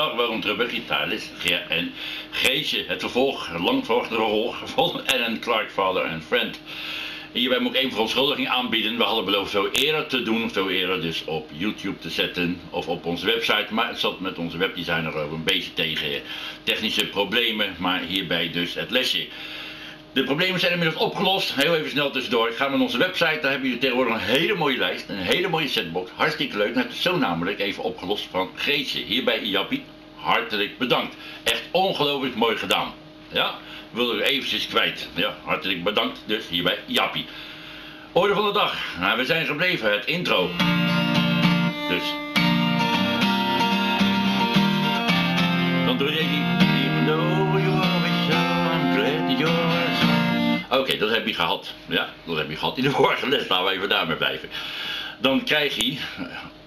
Waarom terug Ger en Geesje. Het vervolg, lang verwachte vervolg van Ellen Clark, Father and Friend. Hierbij moet ik even verontschuldiging aanbieden. We hadden beloofd veel eerder te doen, veel eerder dus op YouTube te zetten of op onze website. Maar het zat met onze webdesigner ook een beetje tegen technische problemen, maar hierbij dus het lesje. De problemen zijn inmiddels opgelost. Heel even snel tussendoor. Ik ga naar onze website. Daar hebben jullie tegenwoordig een hele mooie lijst. Een hele mooie setbox. Hartstikke leuk. Nou, het is zo namelijk even opgelost van Greetje. Hier bij. Hartelijk bedankt. Echt ongelooflijk mooi gedaan. Ja, wil u eventjes kwijt. Ja, hartelijk bedankt. Dus hier bij Jappie. Orde van de dag. Nou, we zijn gebleven. Het intro. Dus. Dan doe je die. Oké, dat heb je gehad. Ja, dat heb je gehad in de vorige les. Laten we even daarmee blijven. Dan krijg je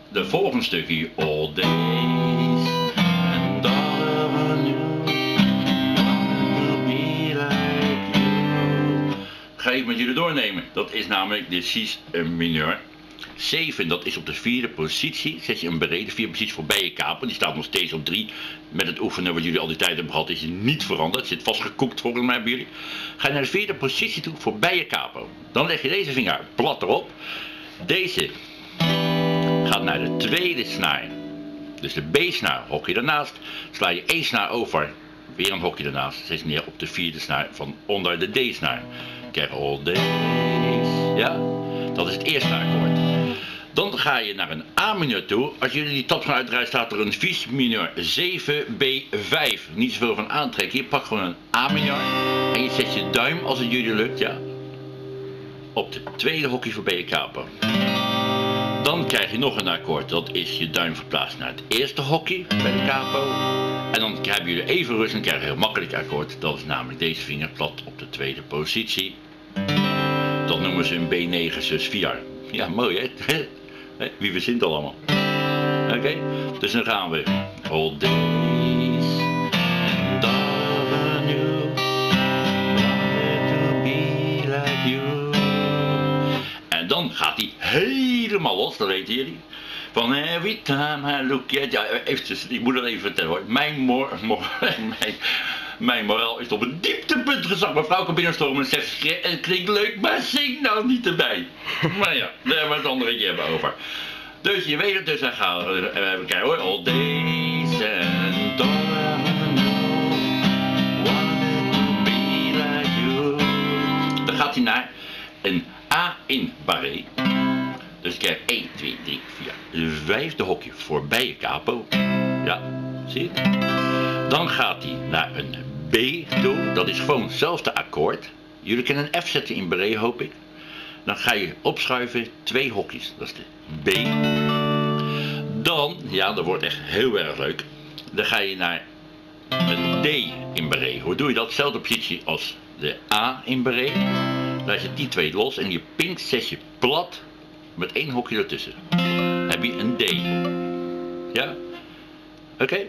de volgende stukje. All days Ik met jullie doornemen. Dat is namelijk de Cis mineur. 7, dat is op de vierde positie. Zet je een bereden, vierde positie voorbij je kapen. Die staat nog steeds op 3. Met het oefenen wat jullie al die tijd hebben gehad, is niet veranderd. Zit vastgekoekt volgens mij bij jullie. Ga je naar de vierde positie toe voorbij je capo. Dan leg je deze vinger plat erop. Deze gaat naar de tweede snaar. Dus de B-snaar hok je daarnaast. Sla je één snaar over. Weer een hokje ernaast. Zet neer op de vierde snaar van onder de D-snaar. All days. Ja, dat is het eerste akkoord. Dan ga je naar een A-mineur toe. Als jullie die tab gaan uitdraaien staat er een vies mineur 7B5. Niet zoveel van aantrekken. Je pakt gewoon een A-mineur en je zet je duim als het jullie lukt, ja, op de tweede hokje voorbij je capo. Dan krijg je nog een akkoord. Dat is je duim verplaatst naar het eerste hokje bij de capo. En dan hebben jullie even rust en krijg je een heel makkelijk akkoord. Dat is namelijk deze vinger plat op de tweede positie. Dat noemen ze een B9 sus 4. Ja, mooi hè? Wie verzint dat allemaal? Oké, dus dan gaan we. All days and avenue to be like you. En dan gaat hij helemaal los, dat weten jullie. Van every time I look at... Ja, eventjes, ik moet het even vertellen hoor. Mijn, mor, mor, mijn, mijn moraal is op een dieptepunt gezakt. Mevrouw kan binnenstormen en zegt, het klinkt leuk, maar zing nou niet erbij. maar ja, daar hebben we het andere keer hebben over. Dus je weet het, dus dan gaan we even kijken hoor. All days and be like you. Dan gaat hij naar een A in barré. Dus kijk 1, 2, 3, 4, vijfde hokje voorbij je capo. Ja, zie je? Dan gaat hij naar een B toe. Dat is gewoon hetzelfde akkoord. Jullie kunnen een F zetten in barré, hoop ik. Dan ga je opschuiven twee hokjes. Dat is de B. Dan, ja, dat wordt echt heel erg leuk. Dan ga je naar een D in barré. Hoe doe je dat? Zelfde positie als de A in barré. Laat je die twee los en je pink zet je plat met één hokje ertussen. Oké?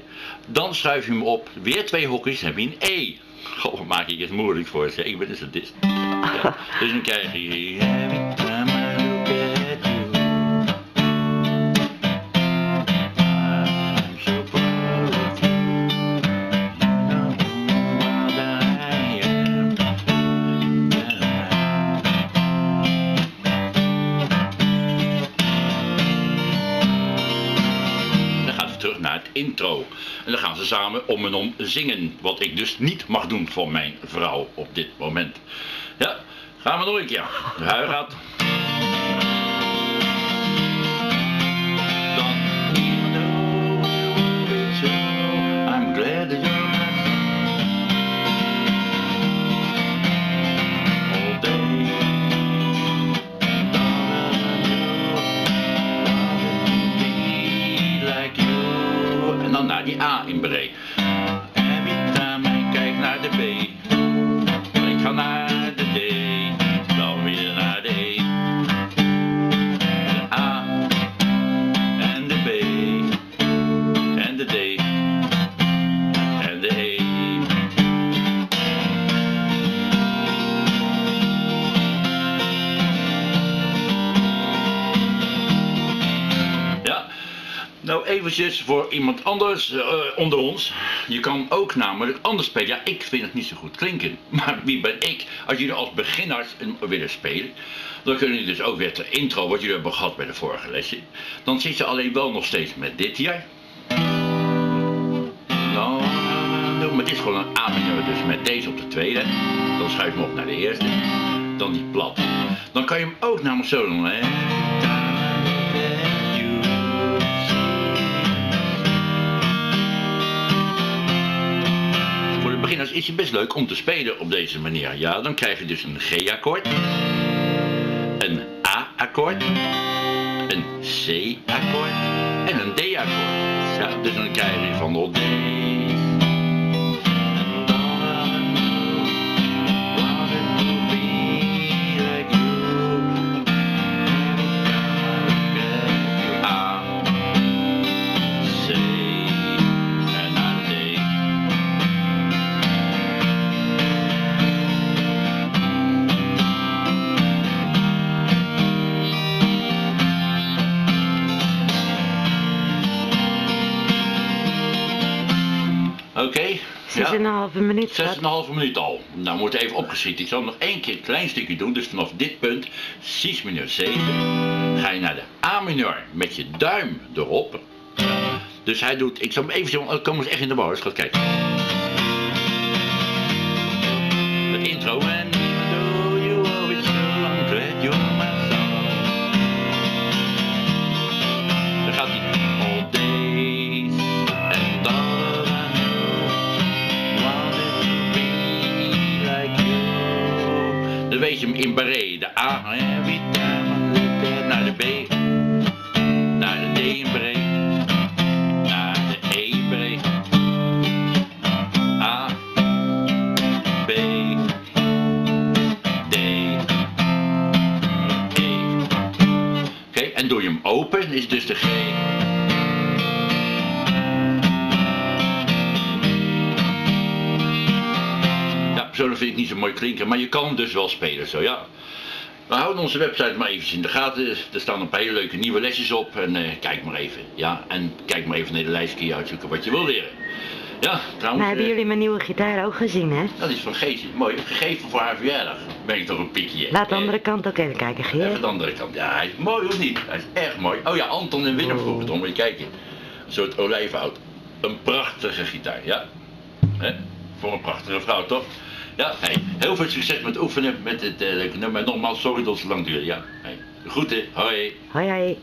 Dan schuif je hem op. Weer twee hokjes, heb je een E. Goh, maak ik het moeilijk voor ze. Ik ben een sadist. Ja. Dus dan krijg je... intro. En dan gaan ze samen om en om zingen. Wat ik dus niet mag doen voor mijn vrouw op dit moment. Ja, gaan we nog een keer. De A in breed. Nou even eventjes voor iemand anders eh, onder ons. Je kan ook namelijk anders spelen. Ja, ik vind het niet zo goed klinken. Maar wie ben ik? Als jullie als beginners willen spelen, dan kunnen jullie dus ook weer de intro wat jullie hebben gehad bij de vorige lesje. Dan zit je alleen wel nog steeds met dit hier. Nou, maar dit is gewoon een A-mineur, dus met deze op de tweede. Dan schuif je hem op naar de eerste. Dan die plat. Dan kan je hem ook namelijk zo doen. Hè. Beginners is het best leuk om te spelen op deze manier. Ja, dan krijg je dus een G-akkoord, een A-akkoord, een C-akkoord en een D-akkoord. Ja, dus dan krijg je van de D. Zes en een halve minuut. Zes en een halve minuut al. Nou moet even opgeschiet. Ik zal nog één keer een klein stukje doen. Dus vanaf dit punt, 6 mineur 7, ga je naar de A mineur met je duim erop. Dus hij doet, ik zal hem even dan komen ze echt in de war. Gaat kijken. Open is dus de G. Ja, persoonlijk vind ik niet zo mooi klinken, maar je kan dus wel spelen zo, ja. We houden onze website maar even in de gaten. Er staan een paar hele leuke nieuwe lesjes op. En eh, kijk maar even. Ja, en kijk maar even naar de lijst kun je uitzoeken wat je wil leren. Ja, trouwens. Maar hebben eh, jullie mijn nieuwe gitaar ook gezien, hè? Dat is van Geesje. Mooi. Gegeven voor haar verjaardag. Ben ik toch een pikje. Laat de Eh, andere kant ook even kijken, Even Geer. de andere kant. Ja, hij is mooi of niet? Hij is erg mooi. Oh ja, Anton en Willem vroegen het om. Moet je kijken. Een soort olijfhout. Een prachtige gitaar, ja. Hè? Voor een prachtige vrouw, toch? Ja, hey, heel veel succes met oefenen met het eh, nummer. Nogmaals, sorry dat het lang duurde. Ja, hey. Groeten, hoi. Hoi, hoi.